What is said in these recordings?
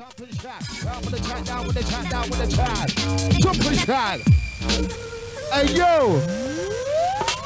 Jump and shag. Down with the chat, down with the chat, down with the chat. Jump and shag. Hey yo!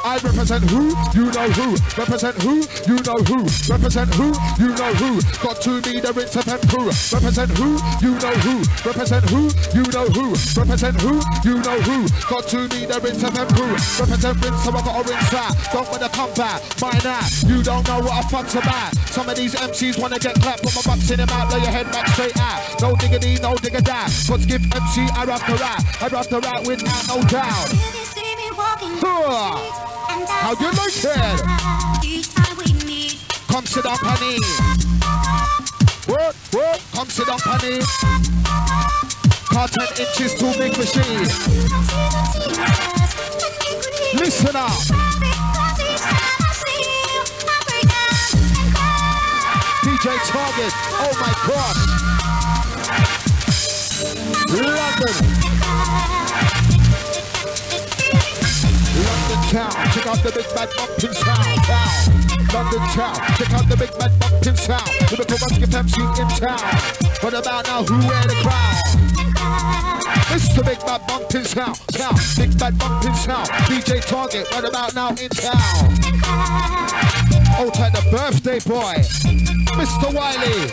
I represent who, you know who. Represent who, you know who. Represent who, you know who. Got to be the rinse and crew. Represent who, you know who. Represent who, you know who. Represent who, you know who. Got to be the rinse and crew. Represent rinse, so I got a rinse that. Don't wanna come back, mind that. You don't know what a fuck's about. Some of these MCs wanna get clapped, put my bucks in them out, lay your head back straight out. No diggity, no digger that. But give MC, I rock the rat. I rock the rat with no doubt. Huh. How do you like it? Come sit down, honey. What? What? Come sit down, honey. Car 10 inches big for she. Listen up. DJ Target. Oh my gosh. Check out the big bad bumping sound. London town, check out the big bad bumping sound. Lyrical musket MC in town. What about now? Who wear the crown? It's the big bad bumping sound, sound, big bad bumping sound. DJ Target, what about now in town? Oh, type the birthday boy, Mr. Wiley.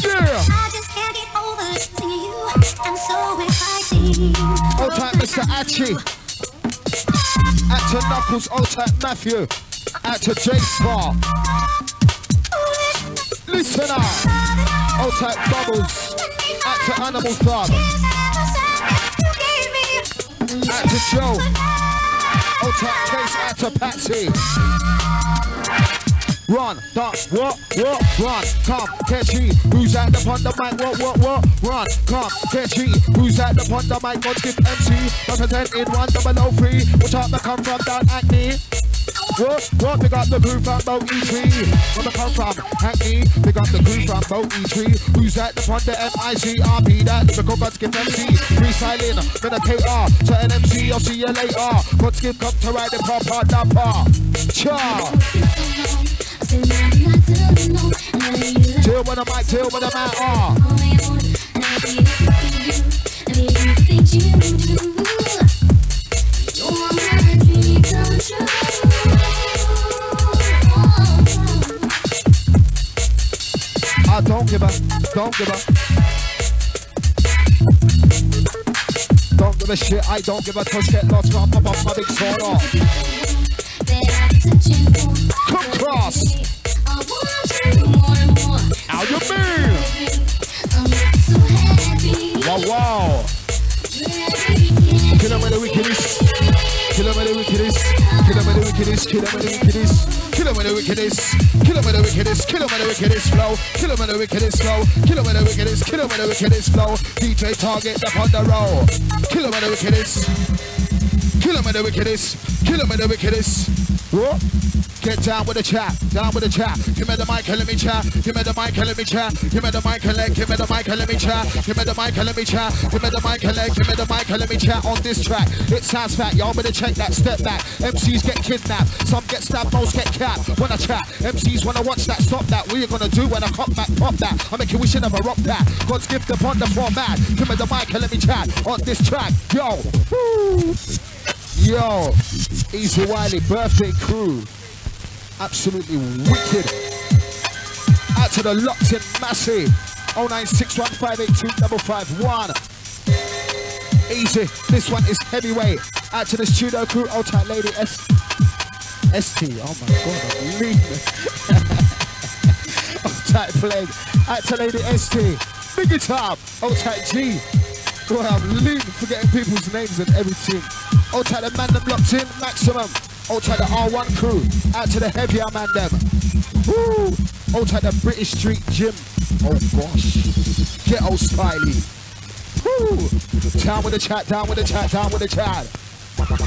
Yeah. I just can't get over you. I'm so excited. Oh, type Mr. Achi. Out to Knuckles, old Matthew. Out to J Spa. Listen up. Old Bubbles. Out to Animal Club. Out to Joe. Old Chase. Out to Patsy. Run, duck, what, what, run, come, catch me. Who's at the pond the mic, what, what, what, run, come, catch me. Who's at the pond the mic, God's gift MC. Representing one double O three. Which up the come from down Hackney. What, what, we got the crew from Bow E3. Where we come from, Hackney. We got the crew from Bow E3. Who's at the pond the M-I-C-R-P. That lyrical God's gift MC. Freestyling, then a KR. To an MC, I'll see you later. God's gift come to ride the proper, dapper. Cha. Chill the mic, chill with mic, ah. I don't give a, don't give a. Don't give a shit, I don't give a touch, get lost, run, pop up my big sword off. Cross. How you mean? Wow, wow. Kill him with the wickedness. Kill him with the wickedness. Kill him with the wickedness. Kill him with the wickedness. Kill him with the wickedness. Kill him with the wickedness. Kill him with the wickedness flow. Kill him with the wickedness flow. Kill him with the wickedness. Kill him with the wickedness flow. DJ Target up on the roll. Kill him with the wickedness. Kill him with the wickedness. Kill him with the wickedness. Get down with the chat, down with the chat. Give me the mic and let me chat. Give me the mic and let me chat. Give me the mic and let, give me the mic and let me chat. Give me the mic and let me chat. Give me the mic and let, give me the mic and let me chat on this track. It sounds fat, y'all better check that step back. MCs get kidnapped, some get stabbed, most get capped. When I chat, MCs wanna watch that, stop that. What you gonna do when I cop back, pop that? I'm making we should never rock that. God's gift upon the format. Give me the mic and let me chat on this track. Yo, woo. Yo, Easy Wiley birthday crew. Absolutely wicked. Out to the locked in massive. 096158251. Easy. This one is heavyweight. Out to the studio crew. Old tight lady S. ST. Oh my god, I'm leaving. Old tight plague. Out to lady ST. Big it up. Old tight G. Boy, I'm leaving, forgetting people's names and everything. Old tight the man them locked in. Maximum. Out to the R1 crew. Out to the heavier man them. Woo! Out to the British Street Gym. Oh gosh. Ghetto styling. Woo! Down with the chat, down with the chat, down with the chat.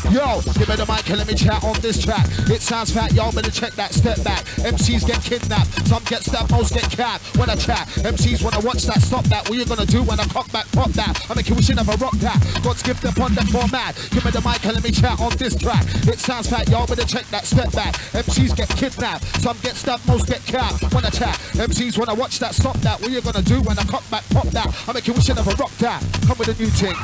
Yo, give me the mic and let me chat on this track. It sounds fat, y'all better check that step back. MCs get kidnapped, some get stabbed, most get capped. When I chat, MCs wanna watch that, stop that. What you gonna do when I cock back, pop that? I make you wish you never rock that. God's gift upon the format. Give me the mic and let me chat on this track. It sounds fat, y'all better check that step back. MCs get kidnapped, some get stabbed, most get capped. When I chat, MCs wanna watch that, stop that. What you gonna do when I cock back, pop that? I make you wish you never rock that. Come with a new thing.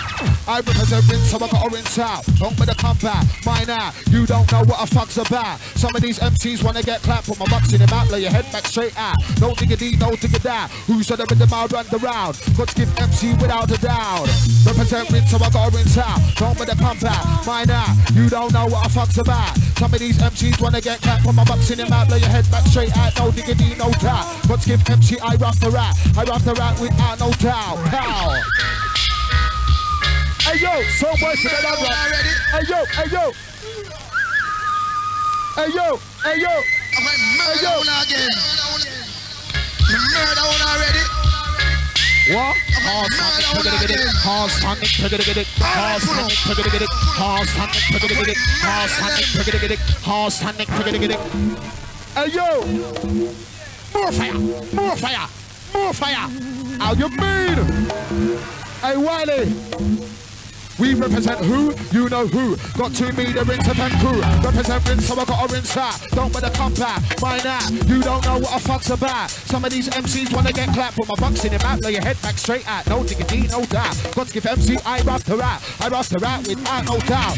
I represent rinse, so I got to rinse out. Don't better come back. Mine out. You don't know what a fuck's about. Some of these MCs wanna get clapped. Put my bucks in the mouth, lay your head back straight out. No diggity, no diggity. Who's the rhythm I run the round? Got to give MC without a doubt. Represent rinse, so I got rinse out. Don't better come back. Mine out. You don't know what a fuck's about. Some of these MCs wanna get clapped. Put my bucks in the mouth, lay your head back straight out. No diggity, no doubt. Got to give MC I rough the rat. I rough the rat without no doubt. How? Hey yo, so much for that other. Hey yo, hey yo. Hey yo, hey yo. Hey yo. again. Murder one already. What? To get it. It. Standing, trigger it. Hard standing, trigger it. Hard standing, trigger it. Hey yo. More fire, more fire, more fire. How you mean? Hey Wiley. We represent who? You know who. Got to be the rinse and crew. Represent rinse, so I got to rinse out. Don't better come back. By now, you don't know what a fuck's about. Some of these MCs wanna get clapped. Put my bucks in your mouth, lay your head back straight out. No diggity, no doubt. Got to give MC I rough the rat. I rough the rat without no doubt.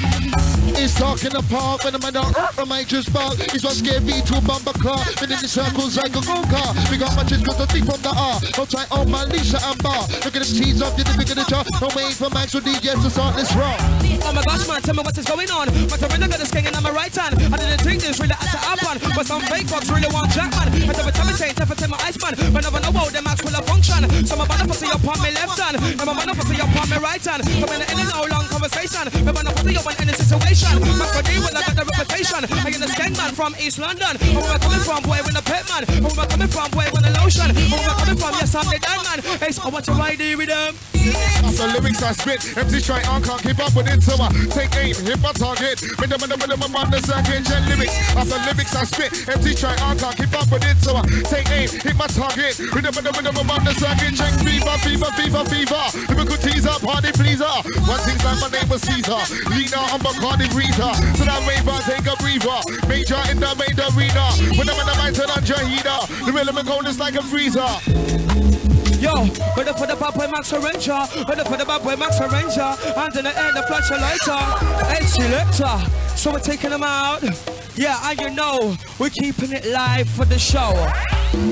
It's dark in the park when I'm in the major spark. It's what scared me to a bumper car. Been in the circles like a go car. We got matches cause the thief from the R. Don't try on my Lisa and bar. Look at the cheese off, you're the big of the jar. No wait for Max or DJs to start this rock. Oh my gosh, man, tell me what is going on. My surrender got this king on my right hand. I didn't think this really had to happen. But some fake fucks really want jack, man. I never tell me change, never tell my ice man. But never know how them acts will function. Some of them see up on my left hand. Some of them see up on my right hand. Come in any no long conversation. Me wanna put you in any situation. My for deal will got the reputation. I get the skank man from East London. Where am I coming from? Boy, with a pet man. Where am I coming from? Boy, with a lotion. Where am I coming from? Yes, I'm the Dan man. Hey, so I want to ride with them. After lyrics I spit, empty try on can't keep up with it, so I take aim, hit my target. When the when the man the circuit, and lyrics. After lyrics I spit, empty try on can't keep up with it, so I take aim, hit my target. When the when the man the circuit, check fever, fever, fever, fever. Lyrical teaser, party pleaser. One thing's like my name was Caesar. Lena, I'm Bacardi breather. So that raver, take a breather. Major in the main arena. When I'm in turn on Jahida. The rhythm and cold is like a freezer. Yo, ready for the bad boy Max Ranger, ready for the bad boy Max Ranger, and in the air the flash lighter, hey selector, so we're taking them out. Yeah, and you know, we're keeping it live for the show.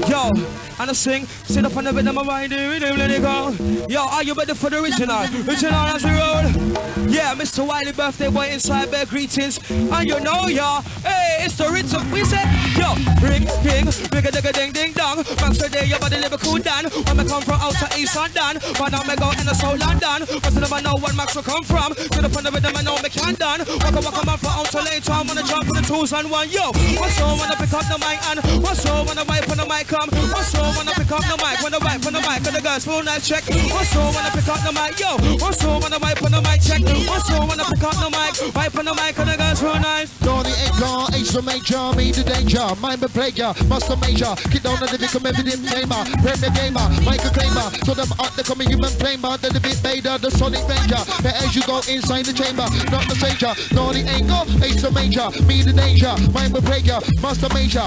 Yo, and I sing, sit up on the rhythm of my rhythm, let it go. Yo, are you ready for the original? Original as we roll. Yeah, Mr. Wiley birthday boy inside bear greetings. And you know, y'all, hey, it's the rhythm. We say, yo, ring, ring, ring a ding ding ding dong. Max today, your body live cool down. When I come from outer East London, but now me go in the South London. But I never know where Max will come from. Sit up on the rhythm, I know me can done. Walk a walk a man for outer later. I'm gonna jump with the tools and one. Yo, what's so when I pick up the mic and what's so when I wipe on the mic come? What's so when I pick up the mic? When I wipe on the mic and the girls full night check. What's so when I pick up the mic? Yo, what's so when I wipe on the mic check? What's so when I pick up the mic? Wipe on the mic and the girls full night. Donny Edgar, H the major, me the danger, mind the player, master major, kid down on the become evident namer, premier gamer, uh, Michael Claimer, so them art the coming human flamer, uh, the bit Vader, the solid ranger, but as you go inside the chamber, not the stranger, Donny Edgar, H the major, me the danger, mind the player, master major.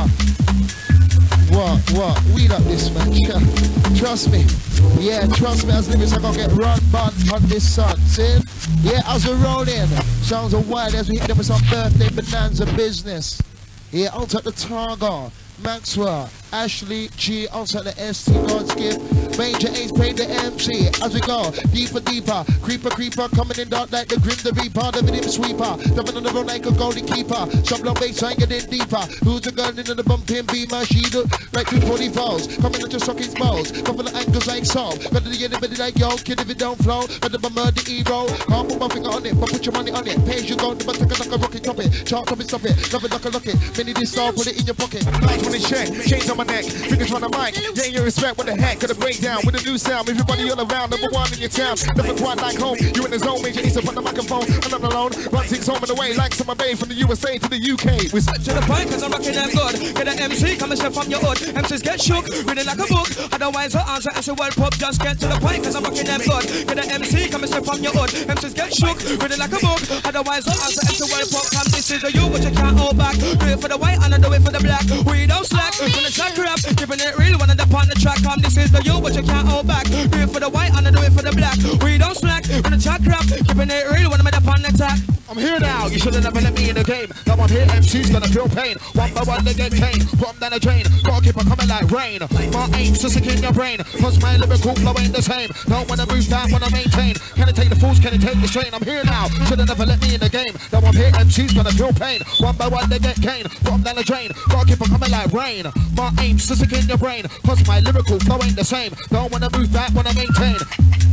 What, what? We up this man. Trust me. Yeah, trust me. As lyrics I gonna get run bun on this sun. See? Yeah, as we're rolling. Sounds of wild as we hit them with some birthday bonanza business. Yeah, out at the Targa. Maxwell, Ashley G, also the ST God's gift. Major Ace paid the MC as we go deeper, deeper. Creeper, creeper, coming in dark like the grim, the reaper, the rhythm sweeper. Jumping on the road like a golden keeper. Some low bass, I get in deeper. Who's the girl in the bumping beamer? She look like 240 volts. Coming at your sucking balls. Couple of angles like so. To get it like yo, kid if it don't flow. The bummer, the hero. Can't put my finger on it, but put your money on it. Pay as you go, the bus like a rocket, top it. Chart, top it, stop it. Love it like a rocket. Mini this style, put it in your pocket. Lights when it check, change my neck, fingers on the mic. Getting your respect with the heck of the breakdown with a new sound. Everybody all around, number one in your town. Never quite like home. You in the zone, major East up on the microphone. I'm not alone. Run things home and away like some bay from the USA to the UK. We to the point, cause I'm rocking them good. Get an MC, come and from your hood. MCs get shook, reading like a book. Otherwise, her answer a world pop. Just get to the point, cause I'm rocking them good. Get an MC, come and from your hood. MCs get shook, reading like a book. Otherwise, her answer a world pop. Come, this is the you, but you can't hold back. Do it for the white and I do it for the black. We don't slack, when the rap, giving it real when I'm on the track. Come, this is the you, but you can't hold back. Do it for the white and I do it for the black. We don't slack, when the track rap, giving it real when I'm on the track. I'm here now, you should've never let me in the game. Now I'm here, MC's gonna feel pain. One by one they get tame, put down the drain. Gotta keep on coming like rain. My aim's to sick in your brain, cause my lyrical flow ain't the same. Don't wanna move down, wanna maintain. Can it take the fools, can it take the strain? I'm here now, should've never let me in the game. Now I'm here, MC's gonna feel pain. One by one they get cane, put down the drain. Gotta keep on coming like rain. My aim's to sick in your brain, cause my lyrical flow ain't the same. Don't wanna move back, wanna maintain.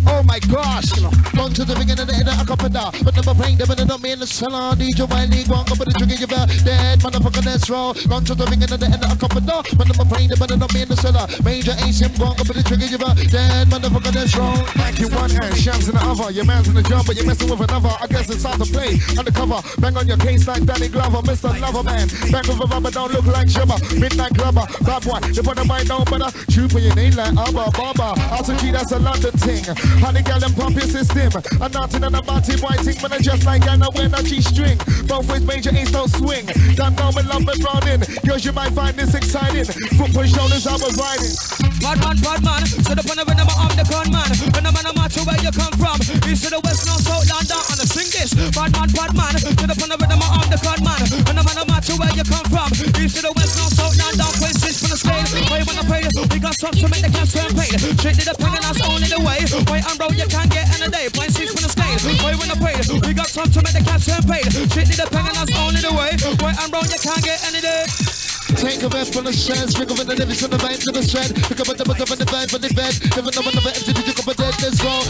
Oh my gosh. Run to the beginning of the end of a couple But never playing them in the me in the salon. DJ Wiley, go on, go for the trigger, you bet. Dead motherfucker, that's roll. Run to the beginning of the end of a couple of But never playing them in the me in the cellar. Major Ace, him, go on, go for the trigger, you bet. Dead motherfucker, that's roll. Thank you one hand, shams in the other. Your man's in the job, but you're messing with another. I guess it's hard to play undercover. Bang on your case like Danny Glover, Mr. Lover Man. Bang with a rubber, don't look like Shabba. Midnight clubber, bad boy. You put the mind down, but I shoot for your name like Abba Baba. Also, that's a London thing. Honey, gal, them pump your system. I'm not in a body boy thing, but I just like Anna when I G string. Both ways, major ace don't swing. Know me love me running. Yours, you might find this exciting. Foot push shoulders, I was riding. Bad man, bad man, set up on the rhythm, I'm the gun man. When I'm on a matter where you come from, east to the west, north, south, London, and I sing this. Bad man, bad man, set up on the rhythm, I'm the gun man. When I'm on a matter where you come from, east to the west, north, south, London, point six for the scale. Why you wanna pay? We got something to make the cash turn paid. Straight to the pen and that's only the way. Wait and roll, you can't get in a day. Point six for the scale. Why you wanna pay? We got something to make the cash turn paid. Straight to the pen and that's only the way. Wait and roll, you can't get any day. Take a breath from the stress, up in the lyrics from the vibe to the shred. Pick up the bottom of the vibe from the bed. Never know another empty, up a dead, let's go.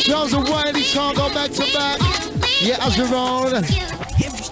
Charles and Wiley can't go back to back. Yeah, as we roll.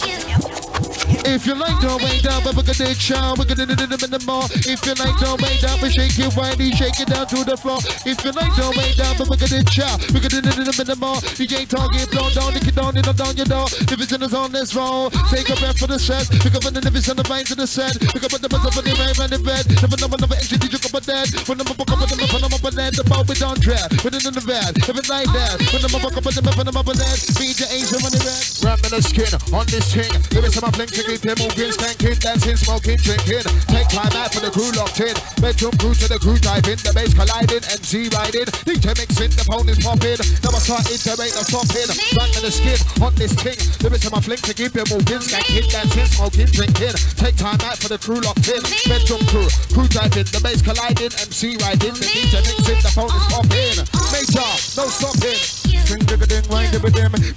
If you like the way down, but we're gonna chow, we're gonna do them in the mall. If you like the way down, we shake it whitey, shake it down to the floor. If you like the way down, but we're gonna chow, we're gonna do them in the mall. DJ target, blow down, nick it down, you know, down your door. If it's in the zone, let's roll. Take a breath for the stress, pick up on the and the vines to the set. Pick up on the buzz up on the rave and the bed. Never know entry, did you come dead? When I'm up, up on the map, I'm up on that, the boat with on dread. When in the bed, if it's like that. When I'm up, up on the map, and I'm up on that. DJ Asia on the red. Ramming the skin on this thing. Lyrics on my blink, to keep them moving, skanking, dancing, smoking, drinking. Take time out for the crew locked in. Bedroom crew to the crew diving, the bass colliding, MC riding. DJ mixing, the ponies popping. Never start iterate, no stopping. Ramming the skin on this thing. Lyrics on my blink, to keep them moving, skanking, dancing, smoking, drinking. Take time out for the crew locked in. Bedroom crew, crew diving, the bass colliding, MC riding. The DJ mixing, the ponies popping. Major, no stopping. Ding ding ding, wind it with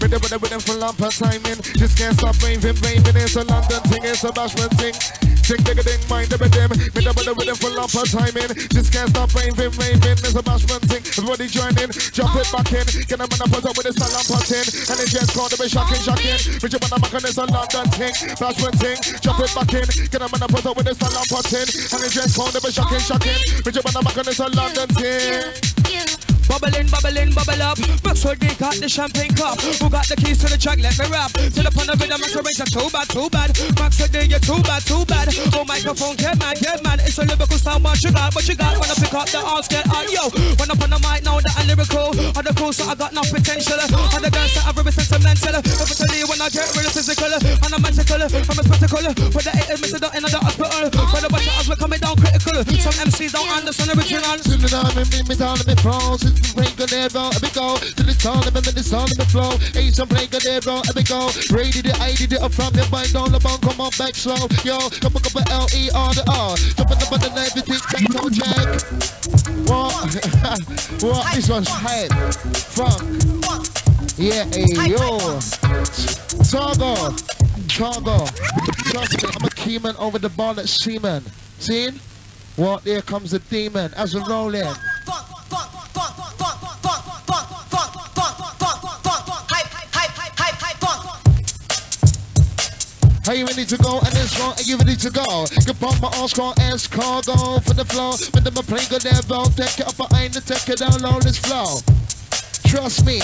with them, with them, with for lumper timing. Just can't stop raving, raving. It's a London thing, it's a bashment thing. Ding ding ding, wind it with them, with them, with them, with for lumper timing. Just can't stop raving, raving. It's a bashment thing. Everybody join in, jump it back in. Get the put up with the salam potting, and it just called to be shocking, shocking. With you back and it's a London thing, bashment thing. Jump it back in, get the put up with the salam potting, and it just called to be shocking, shocking. With you back and it's a London thing. Bubbling, bubbling, bubble up. Maxwell D got the champagne cup. Who got the keys to the track? Let me rap. To the point of rhythm, Maxwell Ranger. Too bad, too bad. Maxwell D, you're too bad, too bad. Oh, microphone, get mad, get mad. It's a lyrical sound, what you got, what you got. Wanna pick up the arms, get out, yo. When up on the mic, now that I'm lyrical. On the cool, so I got no potential. On the girls, that I'm very sentimental. Eventually, when I get really physical, and I'm magical, I'm a spectacle. With the eight admitted in the hospital. When the bunch of us were coming down critical. Some MCs don't understand the original. Sitting down and me, me down me froze. Bro. Here we go. To the sound of the sound of the flow. Ain't some bro. Here we go. Ready the I did it up from the bike down the bunk. Come on back slow. Yo, come on, come on, L E R the R. Jumping up on the knife, everything. Take no check. What? what? This one's hype. Funk. Yeah, hey, yo. Togo. Togo. Trust me, I'm a keyman over the ball at Seaman. Seen? What? There comes the demon as we roll in. Are you ready to go? And it's wrong. Are you ready to go? Get on my arse call S cargo for the flow. When them a play good level, take it up behind the take it down low this flow. Trust me.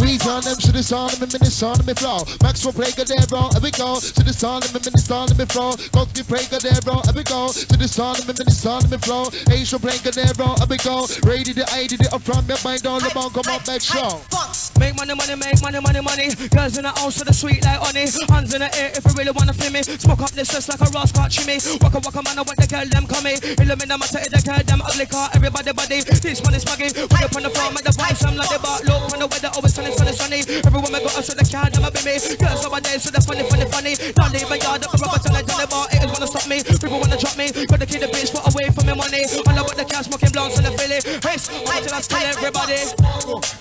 We turn them to the sound of me, minute sound of me flow. Max will play bro. Here we go. To the sound of me, minute sound of me flow. Go to play bro. Here we go. To the sound of me, minute sound of me flow. Ace play bro. Here we go. Ready the I did it up from your mind down the bone. Come on back show. Make money, money, make money, money, money. Girls in the house with the sweet like honey. Hands in the air if you really wanna feel me. Smoke up this just like a rascal chimney. Waka waka man, I want the girl them coming. Illumina matter the girl them ugly car. Everybody body. This one is smuggy. We up on the floor, make the vibes. I'm like the bar. Look on the weather, always sunny, sunny, sunny. Everyone me go us with the car, them a be me. Girls nowadays with the funny, funny, funny. Don't leave my yard up a rubber till I tell the bar. Oh, Haters wanna stop me. People wanna drop me. Got to keep the bitch put away from me money. All about the cash, smoking blunts in the Philly. Hey, I'm till I tell everybody.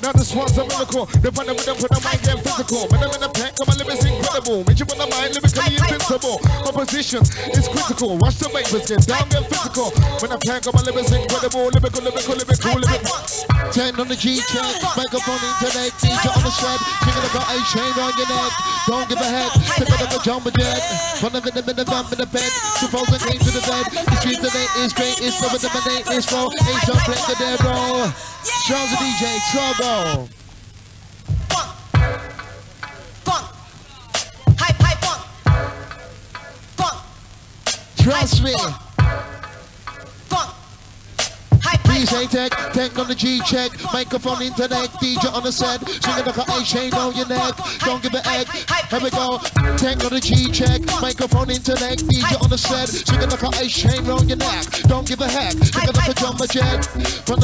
Now this one's a miracle. They run with them, put the mind get physical. When I'm in the pack, on, lyrics incredible. Make you want the mind lyrically invincible. My position is critical. Watch the vapors get down, get physical. When I pack, on, lyrics incredible. Lyrical, lyrical, lyrical, lyrical. Ten on the G check, microphone intellect, DJ on the shred, thinking about a chain on your neck. Don't give a head, take it like a jumbo jet. One of it in the vamp in the bed, suppose I came to the bed. The street the name is straight, it's over the name is flow. Ain't some play the dead bro. Charles the DJ, trouble. Trust me. DJ Tech, Tech on the G check, microphone internet, DJ on the set, swinging like a chain on your neck, don't give a egg, here we go, Tech on the G check, microphone internet, DJ on the set, swinging like a chain on your neck, don't give a heck, looking like a jumbo jet,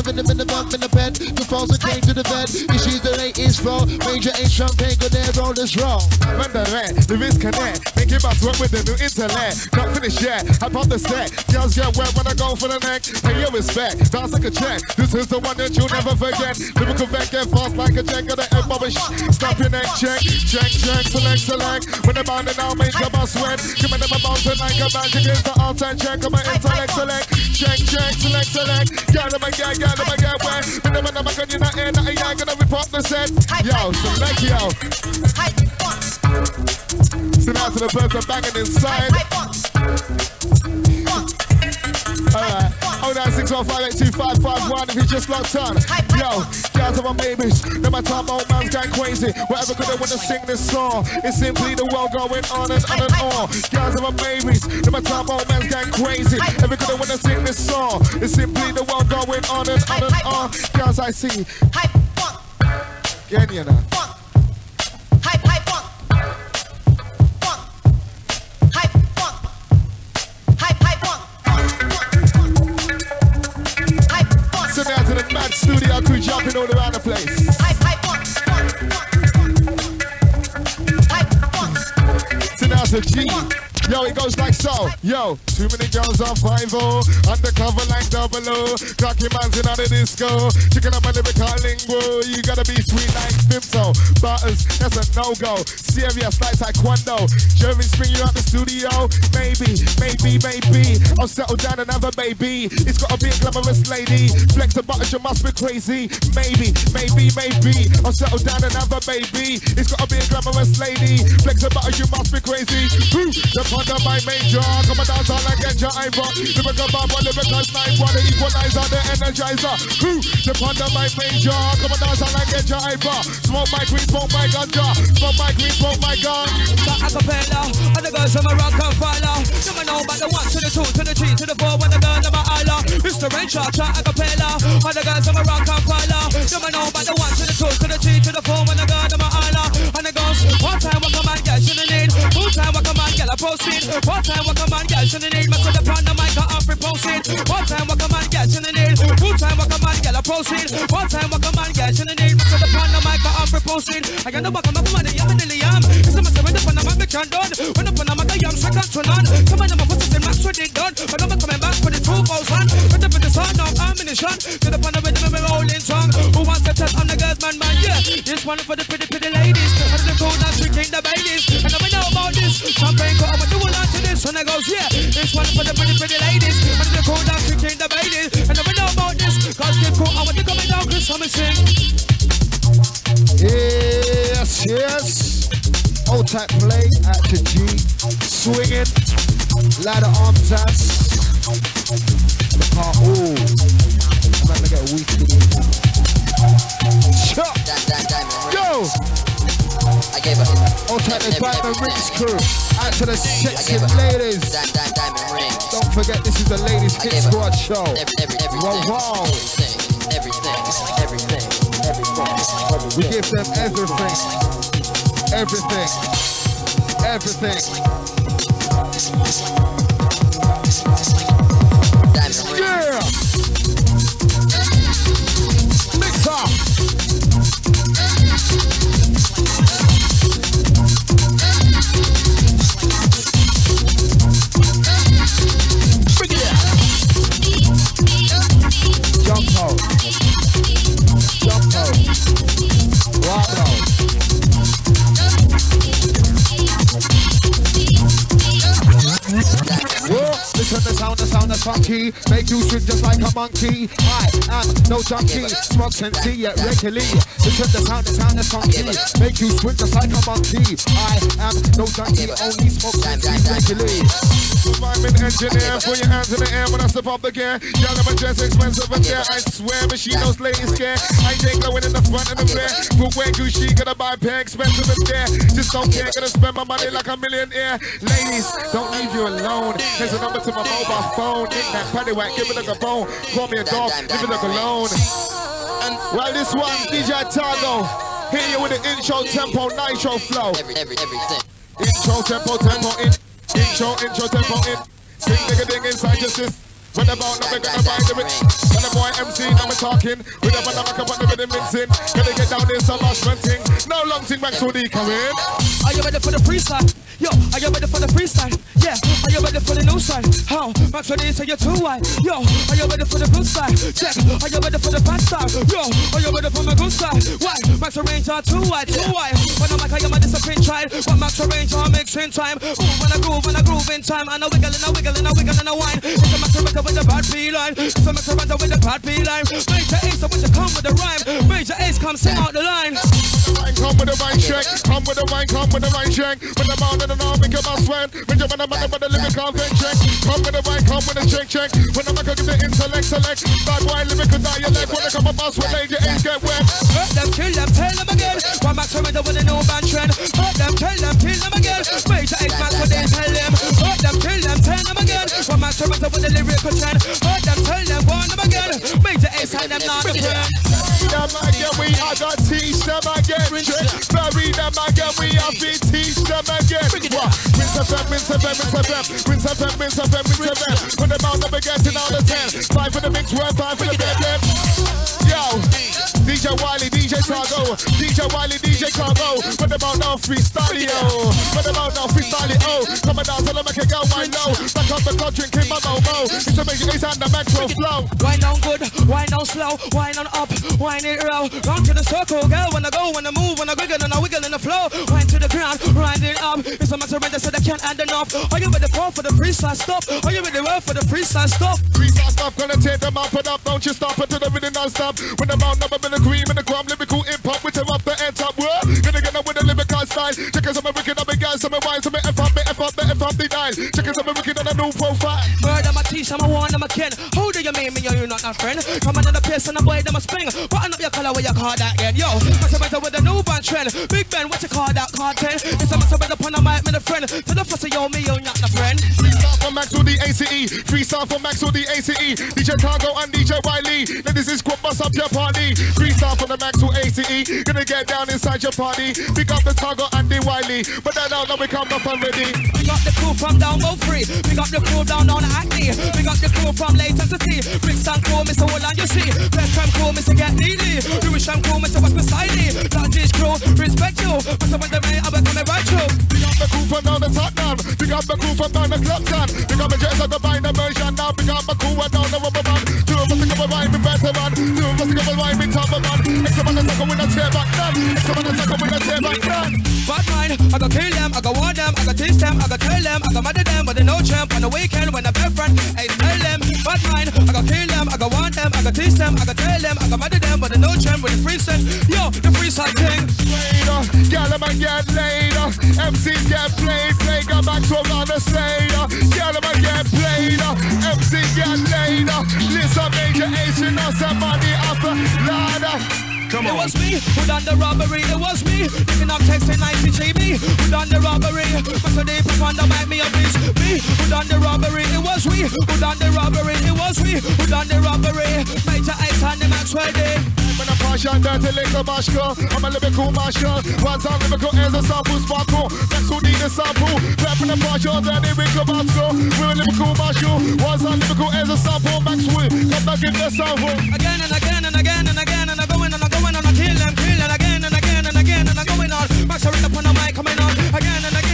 in the in the bump in the bed, 2000 came to the you see the late is flow, major ain't champagne, good there, roll this roll. Man, the red, the risk connect. Make it bounce work with the new intellect. Not finished yet, I pop the set. Girls get wet when I go for the neck. Pay your respect, bounce like a check. This is the one that you'll never forget. Lyrical back get fast like a jet. Got the F sh- Stop your neck, check, check, check, select, select. When I'm on it, I'll make them a sweat. Give me them a bounce like a magic. It's the outside check. I'm an intellect, select. Check, check, select, select. Girl, I'm a guy, girl, I'm a guy, wet. When I'm on the back, you're not in, in, I'm gonna rip off the set. Yo, select, yo. So now to the person banging inside. Five one if you just locked on. Yo, girls of my babies, no matter how old man's going crazy. Whatever could they wanna sing this song? It's simply the world going on and on and on. Girls of my babies, no matter how old man's going crazy. Every could they wanna sing this song? It's simply the world going on and on and on. Girls I see, get you now. Goes like so. Yo, too many girls on 5 Undercover like double O. Cocky man's in on the disco. Chicken up my lyrical lingo. You gotta be sweet like Pimto. Butters, that's a no-go. Serious like Taekwondo. Jeremy spring you out the studio. Maybe, maybe, maybe. I'll settle down and have a baby. It's gotta be a glamorous lady. Flex the buttons, you must be crazy. Maybe, maybe, maybe. I'll settle down and have a baby. It's gotta be a glamorous lady. Flex the buttons, you must be crazy. Woo! The under my major. Come and dance all get your eyebrow. Lyrical barber, lyrical sniper, the equalizer, the energizer. Who? The under my major. Come and dance all get your eyebrow. Smoke my green, smoke my ganja. Smoke my green, smoke my gun. That acapella, the girls from a rock and follow. Never know about the one to the two to the three to the four when the girl never holler. Mr. Rancher, chat acapella, and the girls from a rock and follow. Never know about the one to the two to the three to the four when the girl never holler. And the girls, one time what come on, girl, shouldn't need. Two time what come on, girl, I proceed. One time what come on, girl, shouldn't need. Put the pan the mic, I off reposing. One time what come on, girl, shouldn't need. Two time what come on, girl, I proceed. One time what come on, girl, shouldn't need. Put the pan the mic, I off reposing. I got no back, I'm up on the yam and the yam. It's a matter when the pan the mic, can done. When the pan the mic, I am second to none. Come on, I'm a put it in max with it done. But I'm coming back for the 2000. Put up in the the the rolling. Who wants to on the girls, man, man, yeah. This one for the pretty, pretty ladies. And the cool dance, tricking the babies. And I know about this. Champagne, I'm do a lot to this. And I goes, yeah. This one for the pretty, pretty ladies. And the cool dance, tricking the babies. And I know about this. Cause get cool, I want to coming down, Chris, sing. Yes, yes. Oh, type play, action G, swinging, ladder arms ass. Ooh. I'm gonna get weak. Chop, Di- di- go! I gave type the every- Diamond. Rings crew. Out to the sexy ladies. Di- di- diamond rings. Don't forget this is the Ladies. Squad show. Every, every, everything. Wow, wow. Everything. Everything. Everything. Everything. We give them everything. Everything. Everything. Yeah! Mix up! Make you like a monkey. I am no junkie. Smoke and tea yet regularly. Listen the sound, the sound that's funky. Make you swing just like a monkey. I am no junkie. Only smoke and tea regularly. Rhyming engineer, put your hands in the air when I step up the gear. Y'all my dress expensive and there. I swear, but she knows ladies scared. I ain't glowing in the front and the rear. Footwear Gucci, gonna buy pair expensive and there. Just don't care, gonna spend my money like a millionaire. Ladies, don't leave you alone. Here's a number to my mobile phone. Nick that paddy whack, give it a bone. Call me a dog, leave it like alone. Well, this one's DJ Tago. Here you with the intro tempo nitro flow. Every, every, everything. Intro, tempo, tempo, in. Intro, intro, tempo, in. Sing nigga ding inside your sis. When about now we gonna buy the bit. When the boy MC, now we talking. With the man, I'm up on the rhythm mixing. Gonna get down there, some bashment thing. No long thing back to the come in. Are you ready for the freestyle? Yo, are you ready for the freestyle? Yeah, are you ready for the new side? How? Max ready say you're too wide. Yo, are you ready for the good side? Check. Are you ready for the bad style? Yo, are you ready for my good side? Why? Max range are too wide, too wide. When I'm like I am a discipline child, but Max range are mixing time. Ooh, when I groove, when I groove in time, and I wiggle and I wiggle and I wiggle and I whine. It's a Max record with the bad feeling. It's a Max record with the bad feeling. Major Ace, I want you come with the rhyme. Major Ace, come sing out the line. Come with a wine check. Come with a wine, come with a wine check. When I'm out and I'm make my sweat. When you're man, man, but the lyrical thing check. Come with a wine, come with a check, check. When I'm gonna the intellect, select. Bad boy, lyrical dialect. When I come I sweat, lady, ain't get wet. Hurt them, kill them, tell them again. One back surrender with a new band trend. Hurt them, kill them, kill them again. Major Ace man, what they tell them. Hurt them, kill them, tell them again. One back surrender with a lyrical trend. Hurt them, tell Major Ace sign them not the friend. them again, we are gonna teach them again. Bury them again, we have to teach them again. Rinse FM, rinse FM, rinse FM, rinse FM, rinse FM, rinse FM. Put them out, never getting out of ten. Five for the mix, work, five for the bedroom. Yo, DJ Wiley, DJ Cargo, DJ Wiley, DJ Cargo. Put them out now, freestyle, yo. Put them out now, freestyle, oh. Come on down, tell them I can go wine low. Back up the club, drinking my momo. It's to make it and the metro flow. Wine down good, wine down slow, wine on up, wine it round. Round to the circle, girl. When I go, when I move, when I wiggle and I wiggle in the flow. Wine to the ground, wind it up. It's a matter of that said I can't add enough. Are you ready for for the freestyle stop? Are you ready for the freestyle stop? Freestyle stuff, gonna take them up and up. Don't you stop until the rhythm non-stop. When I'm out, never been a cream in the crumb. Lyrical hip-hop, we tear up the end top. Whoa. Gonna get up with a lyrical style. Check out some wicked, I'm a guy, some wine, some F up, F up, the F up the nine. Check out some wicked on a new profile. Bird, I'm a teach, I'm a one, I'm a kin. Who do you mean me? Yo, you're not my friend. Come the place and a boy, them a spring. Button up your color, what you call that again? Yo, master better with a new band trend. Big Ben, what you call that cartel? It's a master better upon a mic, me the friend. To the fussy, yo, me, you're not my friend. Max to the ACE. Freestyle from Max to the ACE. DJ Cargo and DJ Wiley. Now this is Squad Bust Up Your Party. Freestyle from the Max to ACE. Gonna get down inside your party. Pick up the Cargo and the Wiley. But then now, now we come up and ready. We got the crew from down Bow Free. We got the crew down on Hackney. We got the crew from Leyton City. Brixton crew, Mr. Woodland, you see. Best time crew, Mr. Get Neatly. Lewisham crew, Mr. What's beside me. Dodgers crew, respect you. Mr. When the man, I'm coming right through. Pick up the crew from down the top. Pick up the crew from the club. Pick up the jets of the now. Pick up my crew and down the rubber band. Two of us come rhyme in better man. Two of us come rhyme in top of man. A winner tear back like a back. Bad mind, I go kill them, I go warn them, I go teach them, I go tell them, I go mother them, but they no champ on the weekend when a best friend, hey, tell them. Bad mind, I go kill them, I go want them, I go teach them, I go tell them, I go murder them, but they no trend with the free send. Yo, the free side thing. later. Girl, I'm get later. MCs get played, play go back to another slater. Girl, I'm get played. MC get later. Listen, major you know somebody up a ladder. Come It on. was me who done the robbery. It was me. Picking up text in 90 GB. Who done the robbery? But today, on the mic, me a bitch. Me who done the robbery. It was we who done the robbery. It was we who done the robbery. Major X and the Maxwell D. When I pass you dirty little mashka, I'm a lyrical masher. Once I'm lyrical as a sample sparkle. Next who need a sample. Rap in the pass you dirty little mashka. We're a lyrical masher. Once I'm lyrical as a sample. Max Will, come back in the sample. Again and again and again and again and I'm going and I'm going and I kill them, kill them again and again and again and I'm going on. Max up on the mic coming on again and again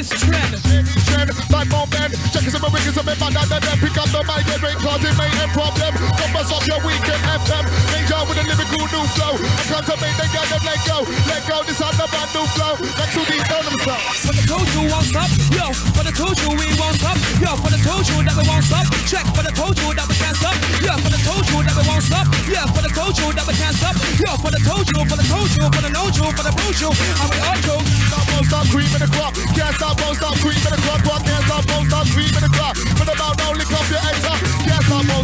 latest trend? Like moment. Check us my wickets, I'm in my dad, and pick up the mic and ring, cause it may end problem. Bust off your weekend FM. Major with a lyrical new flow. I come to make the girl them let go. Let go, this on the brand new flow. Next to these know themselves. But I told you won't stop, yo. But I told you we won't stop, yo. But I told you that we won't stop. Check, but I told you that we can't stop, yeah. But I told you that we won't stop, yeah. But I told you that we can't stop, yo. But I told you, but I told you, but I know you, but I proved you, and we all you. Stop, won't stop, cream in the crop. Can't stop, won't stop, cream in the crop. Can't stop, won't stop, cream in the crop. But about lick up your enter.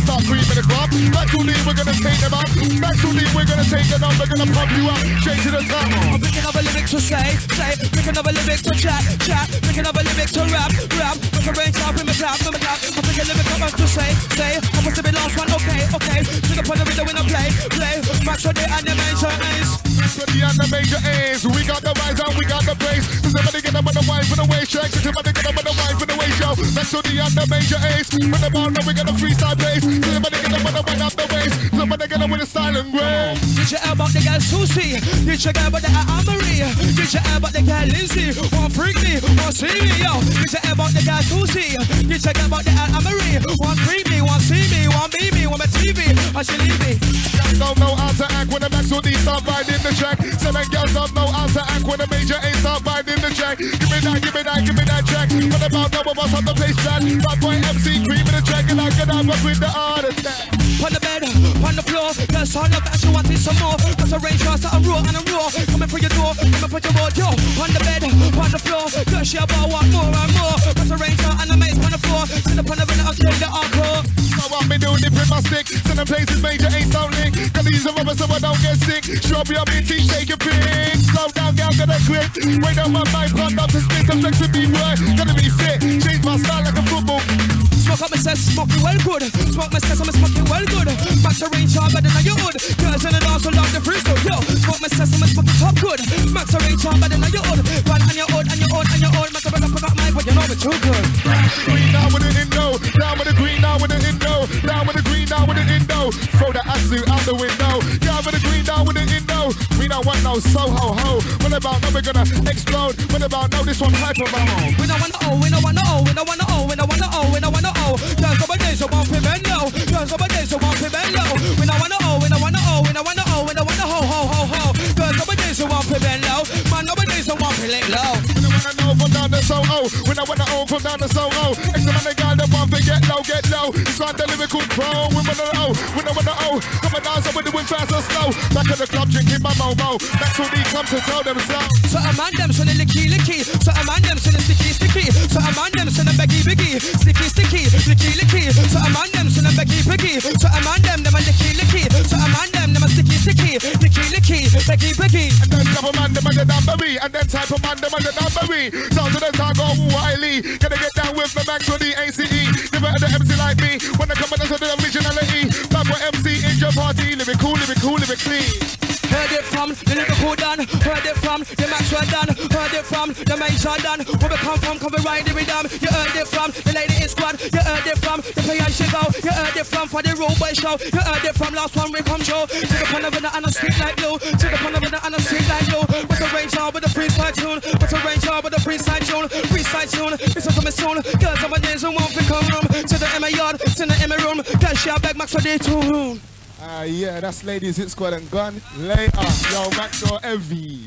Can't stop, won't stop, cream in the crop. Back to lead, we're gonna take them up. Back to lead, we're gonna take them up. We're gonna pump you up. Straight to the top. I'm picking up a lyric to say, say, picking up a lyric to chat, chat, picking up a lyric to rap, rap, with a range up in my clap, in my clap. I'm picking lyric up to say, say, I must have been last one, okay, okay. Pick up on the rhythm when I play, play. Max for the animation ace. With the other major A's, we got the rise and we got the bass. Does somebody get up on the wife for the way check? Does somebody get up on the wife for the way show? Next to the major A's, when the ball, we got a freestyle bass. Did you hear about the girl Susie? Did you hear about the Amory? Did you hear about the girl Lindsay? One freak me, one see me, yo. Did you hear about the girl Susie? Did you hear about the Amory? One freak me, one see me, one be me, one my TV, and she leave me. Don't know how to act when the Max D start riding the track. Seven girls don't know how to act when the major A start riding the track. Give me that, give me that, give me that track. What about double bus on the place track? Bad boy MC cream in the track and I get up with the heart attack. On the bed, on the floor, girls on the back, she wanted some more. Cause the rain shots I'm raw and I'm raw. Coming for your door, coming for your road, yo. On the bed, on the floor, girl, she about want more and more. Cause the rain shot and the mates on the floor. Sit up on the bed, I'll kill the encore. I want me doing it with my stick. Send them places major ain't so link. Cause these are rubbers so I don't get sick. Show me up teeth, shake your pig. Slow down, girl, get a quick. Wait on my mind, pump up the stick. I'm flexing be right. Gotta be fit. Change my style like a football. Smoke up my cess, smoke it well good. Smoke my cess, I'm smoking well good. Max a range hard better than your hood. Girls in the dance will love the freestyle. Yo, smoke my cess, I'm smoking top good. Max a range hard better than your hood. Run on your hood, and your hood, and your. Max a better pick up my, but you know me too good. Green now with the indo. Down with the green now with the indo. Down with the green now with the indo. Throw the acid out the window. Down with the green now with the indo. We don't want no Soho ho. What about now we're gonna explode? What about now this one hyper mode? We don't wanna oh, we don't wanna oh, we don't wanna oh, we don't oh, we days so won't bend low. Girls over days so won't bend low. We don't wanna oh, we don't wanna oh, we don't wanna oh, we don't wanna ho ho ho ho. Girls over days so won't bend low. Man over days so won't let low. We don't wanna know from down to Soho. We don't wanna own from down to Soho. Extra man, they got for get low. It's not the lyrical pro. We wanna know. We don't wanna oh. Come on down, so we doing fast or slow. Back at the club, drinking my momo. That's what he come to tell them so. So a man them so the licky licky. So a man them so the sticky sticky. So a man them so the beggy biggy. Sticky sticky, licky licky. So a man them so the beggy biggy. So a man them them a licky licky. So a man them them a sticky sticky. Licky licky, beggy biggy. And then double man them on the Danbury. And then type of man them on the Danbury. Sound to the talk of Wiley. Gonna get down with back to the ACE. Never had the MC like me. When I come on to the originality. Bad boy MC in your party. Live it cool, live it cool, live it clean. Heard it from the Liverpool done. Heard it from the Maxwell done. Heard it from the Mason done. Where we come from, come ride the rhythm. You heard it from the Lady in Squad. You heard it from the Pay As You Go. You heard it from for the Road Show. You heard it from last one we come show. To the point of it and a street like you. To the point of it and a street like you. What's the range on with the freestyle tune? What's the range on with the? Freestyle tune. This is coming soon. Girls of my days who won't come room. To the Emma yard, to the Emma room. She a beg Max for day tune. Ah, yeah, that's Ladies Hit Squad and Gun. Later, yo, Max or Envy.